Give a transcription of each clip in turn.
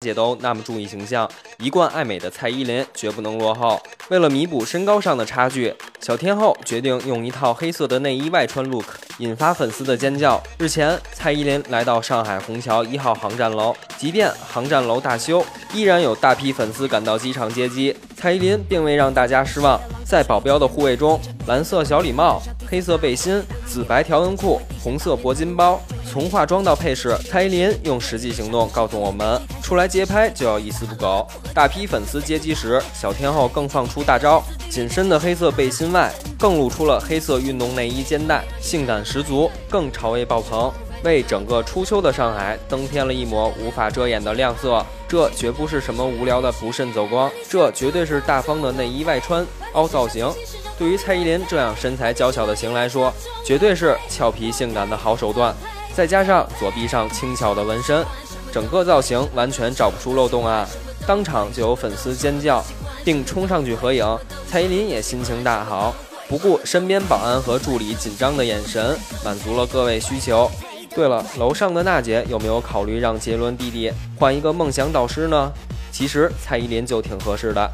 姐都那么注意形象，一贯爱美的蔡依林绝不能落后。为了弥补身高上的差距，小天后决定用一套黑色的内衣外穿 look，引发粉丝的尖叫。日前，蔡依林来到上海虹桥一号航站楼，即便航站楼大修，依然有大批粉丝赶到机场接机。蔡依林并未让大家失望，在保镖的护卫中，蓝色小礼帽、黑色背心、紫白条纹裤、红色铂金包。从化妆到配饰，蔡依林用实际行动告诉我们：出来街拍就要一丝不苟。大批粉丝接机时，小天后更放出大招，紧身的黑色背心外更露出了黑色运动内衣肩带，性感十足，更潮味爆棚，为整个初秋的上海增添了一抹无法遮掩的亮色。这绝不是什么无聊的不慎走光，这绝对是大方的内衣外穿凹造型。对于蔡依林这样身材娇小的型来说，绝对是俏皮性感的好手段。再加上左臂上轻巧的纹身，整个造型完全找不出漏洞啊！当场就有粉丝尖叫，并冲上去合影。蔡依林也心情大好，不顾身边保安和助理紧张的眼神，满足了各位需求。对了，楼上的娜姐有没有考虑让杰伦弟弟换一个梦想导师呢？其实蔡依林就挺合适的。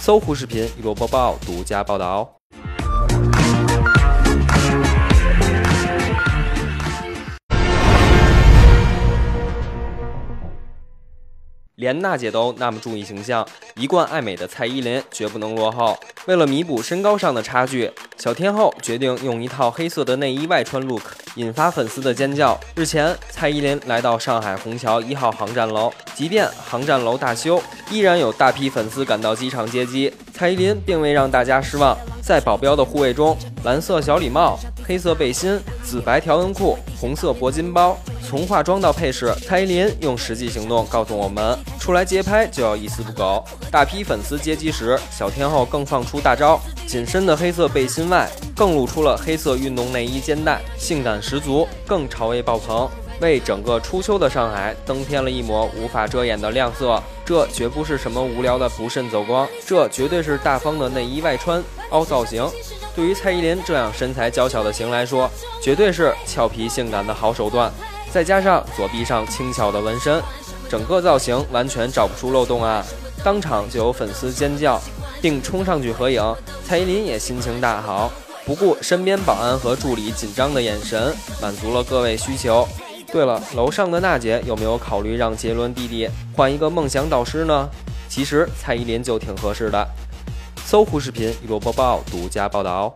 搜狐视频娱乐播报独家报道。连娜姐都那么注意形象，一贯爱美的蔡依林绝不能落后。为了弥补身高上的差距，小天后决定用一套黑色的内衣外穿 look，引发粉丝的尖叫。日前，蔡依林来到上海虹桥一号航站楼，即便航站楼大修，依然有大批粉丝赶到机场接机。蔡依林并未让大家失望，在保镖的护卫中，蓝色小礼帽、黑色背心、紫白条纹裤、红色铂金包。从化妆到配饰，蔡依林用实际行动告诉我们：出来街拍就要一丝不苟。大批粉丝接机时，小天后更放出大招，紧身的黑色背心外更露出了黑色运动内衣肩带，性感十足，更潮味爆棚，为整个初秋的上海增添了一抹无法遮掩的亮色。这绝不是什么无聊的不慎走光，这绝对是大方的内衣外穿凹造型。对于蔡依林这样身材娇小的型来说，绝对是俏皮性感的好手段。再加上左臂上轻巧的纹身，整个造型完全找不出漏洞啊！当场就有粉丝尖叫，并冲上去合影。蔡依林也心情大好，不顾身边保安和助理紧张的眼神，满足了各位需求。对了，楼上的娜姐有没有考虑让杰伦弟弟换一个梦想导师呢？其实蔡依林就挺合适的。搜狐视频娱乐播报独家报道。